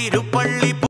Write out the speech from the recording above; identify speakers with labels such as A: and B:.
A: திருப்பள்ளி